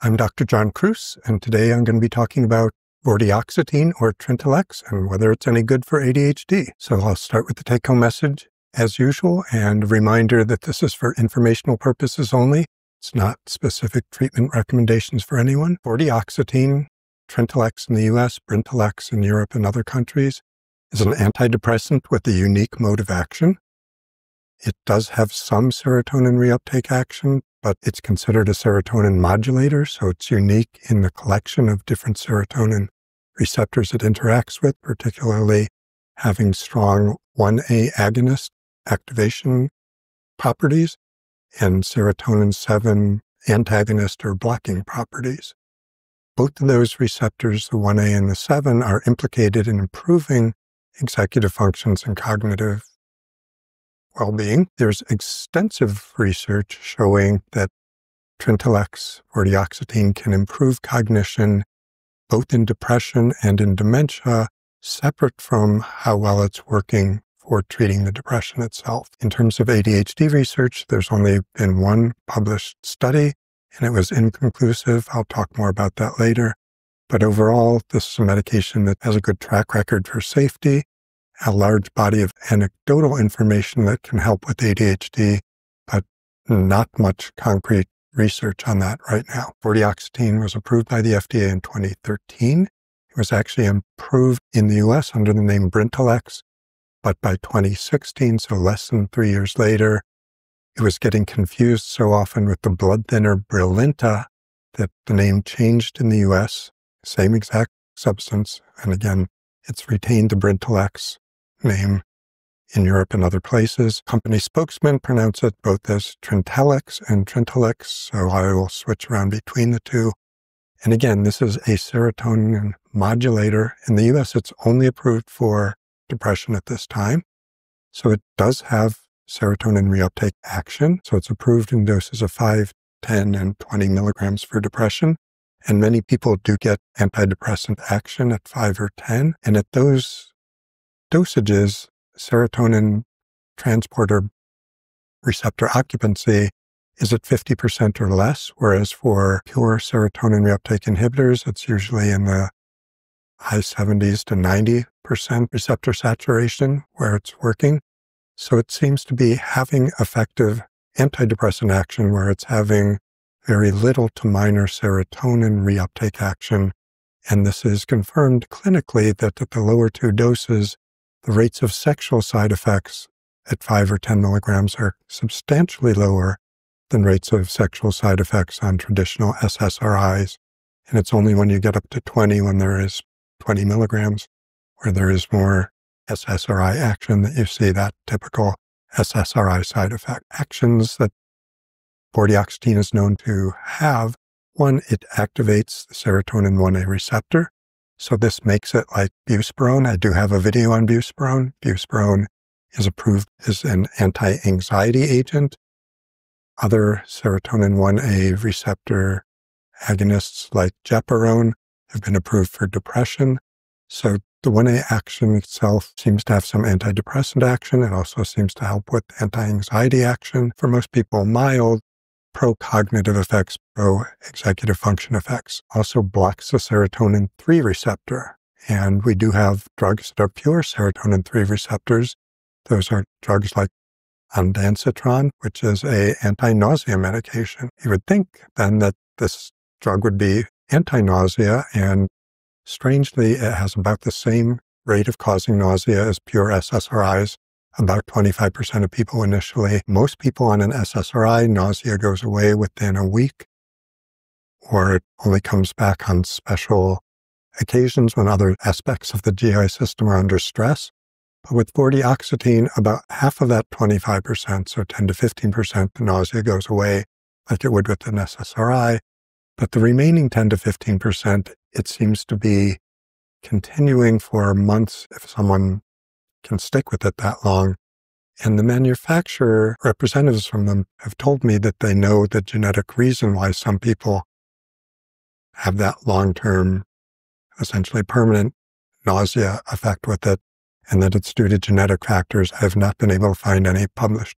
I'm Dr. John Kruse, and today I'm going to be talking about vortioxetine or Trintellix and whether it's any good for ADHD. So I'll start with the take home message as usual and a reminder that this is for informational purposes only. It's not specific treatment recommendations for anyone. Vortioxetine, Trintellix in the US, Brintellix in Europe and other countries, is an antidepressant with a unique mode of action. It does have some serotonin reuptake action, but it's considered a serotonin modulator, so it's unique in the collection of different serotonin receptors it interacts with, particularly having strong 1A agonist activation properties and serotonin 7 antagonist or blocking properties. Both of those receptors, the 1A and the 7, are implicated in improving executive functions and cognitive well-being. There's extensive research showing that Trintellix or vortioxetine can improve cognition both in depression and in dementia, separate from how well it's working for treating the depression itself. In terms of ADHD research, there's only been one published study, and it was inconclusive. I'll talk more about that later. But overall, this is a medication that has a good track record for safety a large body of anecdotal information that can help with ADHD, but not much concrete research on that right now. Vortioxetine was approved by the FDA in 2013. It was actually approved in the US under the name Brintellix, but by 2016, so less than three years later, it was getting confused so often with the blood thinner Brilinta that the name changed in the US, same exact substance. And again, it's retained the Brintellix name in Europe and other places. Company spokesmen pronounce it both as Trintellix and Trintellix, so I will switch around between the two. And again, this is a serotonin modulator. In the US, it's only approved for depression at this time. So it does have serotonin reuptake action. So it's approved in doses of 5, 10, and 20 milligrams for depression. And many people do get antidepressant action at 5 or 10. And at those dosages, serotonin transporter receptor occupancy is at 50% or less, whereas for pure serotonin reuptake inhibitors, it's usually in the high 70s to 90% receptor saturation where it's working. So it seems to be having effective antidepressant action where it's having very little to minor serotonin reuptake action. And this is confirmed clinically that at the lower two doses, the rates of sexual side effects at 5 or 10 milligrams are substantially lower than rates of sexual side effects on traditional SSRIs. And it's only when you get up to 20, when there is 20 milligrams, where there is more SSRI action that you see that typical SSRI side effect. Actions that vortioxetine is known to have one, it activates the serotonin 1A receptor, so this makes it like buspirone. I do have a video on buspirone. Buspirone is approved as an anti-anxiety agent. Other serotonin 1A receptor agonists like gepirone have been approved for depression. So the 1A action itself seems to have some antidepressant action. It also seems to help with anti-anxiety action. For most people, mild, pro-cognitive effects, pro-executive function effects. Also blocks the serotonin 3 receptor. And we do have drugs that are pure serotonin 3 receptors. Those are drugs like ondansetron, which is a anti-nausea medication. You would think then that this drug would be anti-nausea and strangely it has about the same rate of causing nausea as pure SSRIs about 25% of people initially. Most people on an SSRI, nausea goes away within a week, or it only comes back on special occasions when other aspects of the GI system are under stress. But with vortioxetine, about half of that 25%, so 10 to 15%, the nausea goes away like it would with an SSRI. But the remaining 10 to 15%, it seems to be continuing for months if someone can stick with it that long. And the manufacturer representatives from them have told me that they know the genetic reason why some people have that long term, essentially permanent nausea effect with it, and that it's due to genetic factors. I have not been able to find any published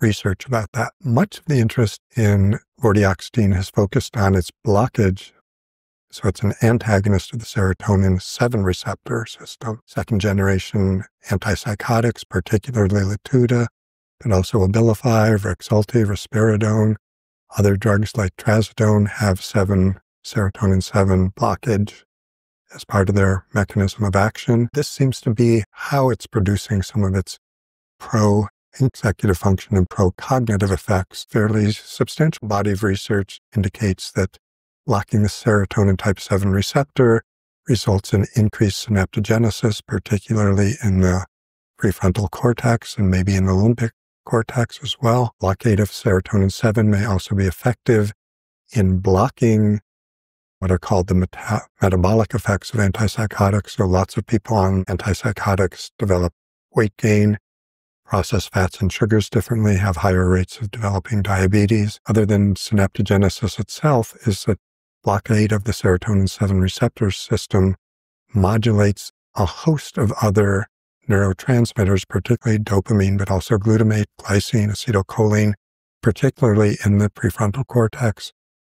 research about that. Much of the interest in vortioxetine has focused on its blockage. So it's an antagonist of the serotonin 7 receptor system. Second generation antipsychotics, particularly Latuda, but also Abilify, Rexulti, Risperidone. Other drugs like Trazodone have 7 serotonin 7 blockage as part of their mechanism of action. This seems to be how it's producing some of its pro executive function and pro cognitive effects. Fairly substantial body of research indicates that blocking the serotonin type 7 receptor results in increased synaptogenesis, particularly in the prefrontal cortex and maybe in the limbic cortex as well. Blockade of serotonin 7 may also be effective in blocking what are called the meta- metabolic effects of antipsychotics. So lots of people on antipsychotics develop weight gain, process fats and sugars differently, have higher rates of developing diabetes. Other than synaptogenesis itself is that blockade of the serotonin 7 receptor system modulates a host of other neurotransmitters, particularly dopamine, but also glutamate, glycine, acetylcholine, particularly in the prefrontal cortex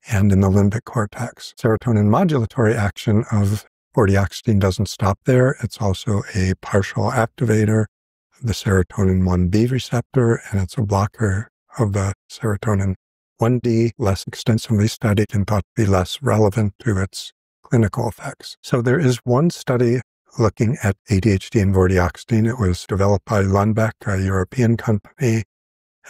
and in the limbic cortex. Serotonin modulatory action of vortioxetine doesn't stop there. It's also a partial activator of the serotonin 1B receptor, and it's a blocker of the serotonin 1D, less extensively studied and thought to be less relevant to its clinical effects. So there is one study looking at ADHD and vortioxetine. It was developed by Lundbeck, a European company,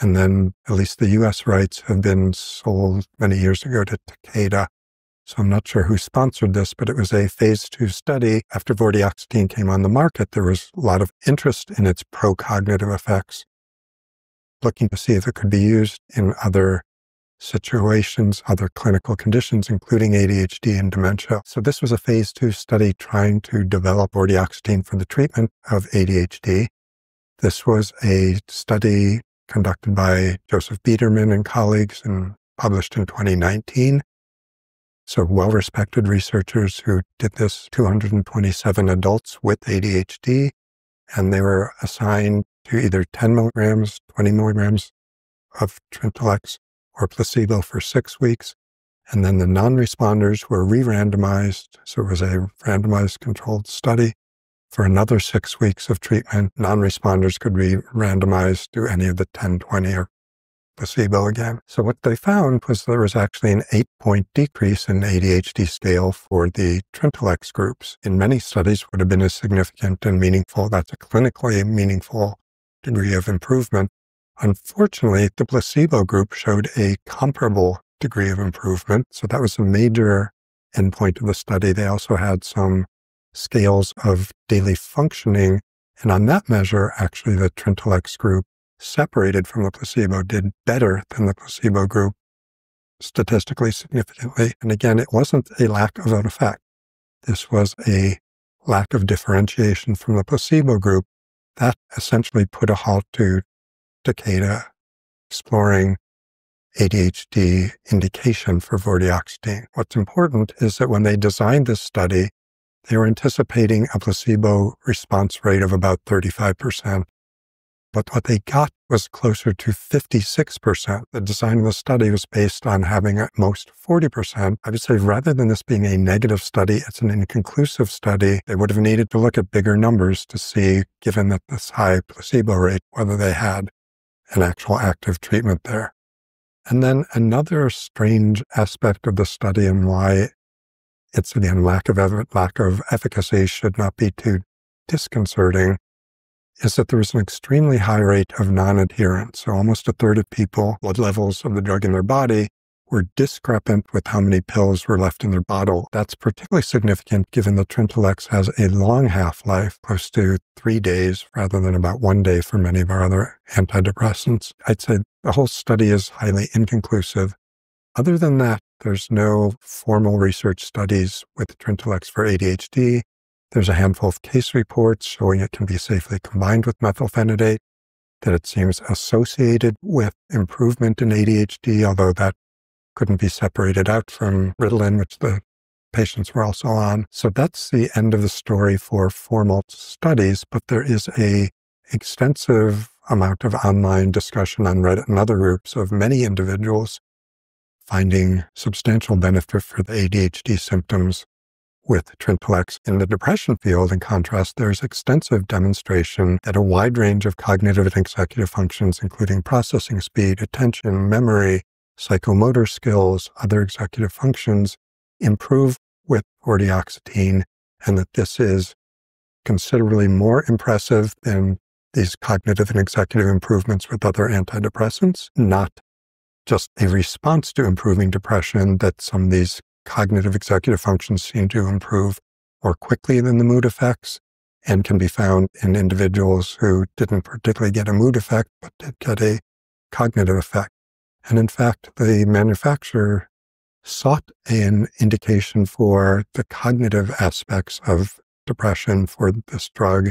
and then at least the US rights have been sold many years ago to Takeda. So I'm not sure who sponsored this, but it was a phase two study. After vortioxetine came on the market, there was a lot of interest in its pro-cognitive effects, looking to see if it could be used in other situations, other clinical conditions, including ADHD and dementia. So this was a phase two study trying to develop vortioxetine for the treatment of ADHD. This was a study conducted by Joseph Biederman and colleagues and published in 2019. So well respected researchers who did this 227 adults with ADHD, and they were assigned to either 10 milligrams, 20 milligrams of Trintellix or placebo for six weeks. And then the non responders were re randomized. So it was a randomized controlled study for another six weeks of treatment, non responders could be randomized to any of the 10, 20, or placebo again. So, what they found was there was actually an eight point decrease in ADHD scale for the Trintellix groups. In many studies, would have been as significant and meaningful. That's a clinically meaningful degree of improvement. Unfortunately, the placebo group showed a comparable degree of improvement. So, that was a major endpoint of the study. They also had some scales of daily functioning. And on that measure, actually, the Trintellix group separated from the placebo did better than the placebo group statistically significantly. And again, it wasn't a lack of an effect. This was a lack of differentiation from the placebo group that essentially put a halt to Takeda exploring ADHD indication for vortioxetine. What's important is that when they designed this study, they were anticipating a placebo response rate of about 35%. But what they got was closer to 56%. The design of the study was based on having at most 40%. I would say rather than this being a negative study, it's an inconclusive study. They would have needed to look at bigger numbers to see, given that this high placebo rate, whether they had an actual active treatment there. And then another strange aspect of the study and why it's again lack of lack of efficacy should not be too disconcerting. Is that there was an extremely high rate of non-adherence. So almost a third of people, blood levels of the drug in their body were discrepant with how many pills were left in their bottle. That's particularly significant given that Trintellix has a long half-life, close to three days rather than about one day for many of our other antidepressants. I'd say the whole study is highly inconclusive. Other than that, there's no formal research studies with Trintellix for ADHD. There's a handful of case reports showing it can be safely combined with methylphenidate, that it seems associated with improvement in ADHD, although that couldn't be separated out from Ritalin, which the patients were also on. So that's the end of the story for formal studies, but there is a extensive amount of online discussion on Reddit and other groups of many individuals finding substantial benefit for the ADHD symptoms with Trintellix. In the depression field, in contrast, there's extensive demonstration that a wide range of cognitive and executive functions, including processing speed, attention, memory, psychomotor skills, other executive functions, improve with vortioxetine, and that this is considerably more impressive than these cognitive and executive improvements with other antidepressants, not just a response to improving depression, that some of these cognitive executive functions seem to improve more quickly than the mood effects and can be found in individuals who didn't particularly get a mood effect, but did get a cognitive effect. And in fact, the manufacturer sought an indication for the cognitive aspects of depression for this drug.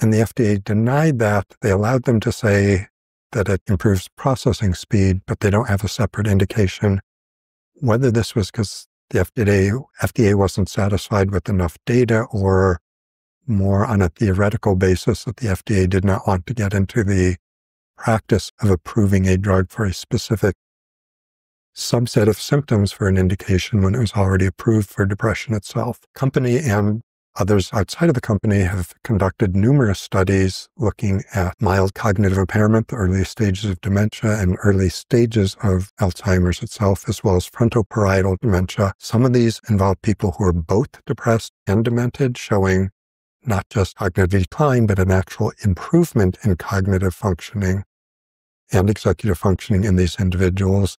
And the FDA denied that. They allowed them to say that it improves processing speed, but they don't have a separate indication whether this was because the FDA, FDA wasn't satisfied with enough data or more on a theoretical basis that the FDA did not want to get into the practice of approving a drug for a specific subset of symptoms for an indication when it was already approved for depression itself. Company and Others outside of the company have conducted numerous studies looking at mild cognitive impairment, the early stages of dementia, and early stages of Alzheimer's itself, as well as frontoparietal dementia. Some of these involve people who are both depressed and demented, showing not just cognitive decline, but an actual improvement in cognitive functioning and executive functioning in these individuals.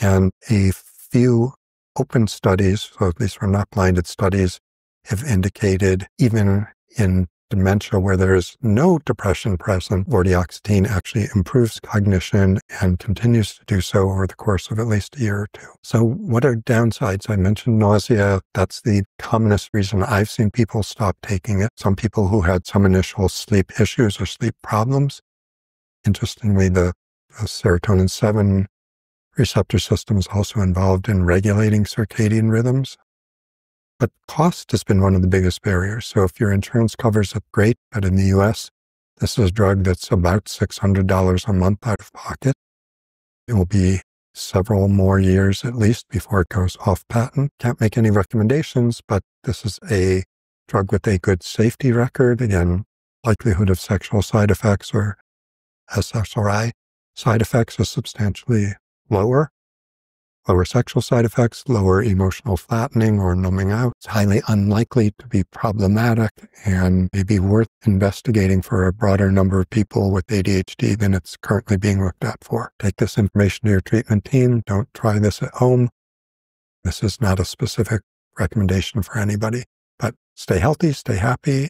And a few open studies, so these are not blinded studies, have indicated even in dementia where there is no depression present, vortioxetine actually improves cognition and continues to do so over the course of at least a year or two. So what are downsides? I mentioned nausea. That's the commonest reason I've seen people stop taking it. Some people who had some initial sleep issues or sleep problems. Interestingly, the Uh, serotonin 7 receptor system is also involved in regulating circadian rhythms. But cost has been one of the biggest barriers. So if your insurance covers it, great. But in the US, this is a drug that's about $600 a month out of pocket. It will be several more years at least before it goes off patent. Can't make any recommendations, but this is a drug with a good safety record. Again, likelihood of sexual side effects or SSRI side effects is substantially lower lower sexual side effects, lower emotional flattening or numbing out. It's highly unlikely to be problematic and may be worth investigating for a broader number of people with ADHD than it's currently being looked at for. Take this information to your treatment team. Don't try this at home. This is not a specific recommendation for anybody, but stay healthy, stay happy,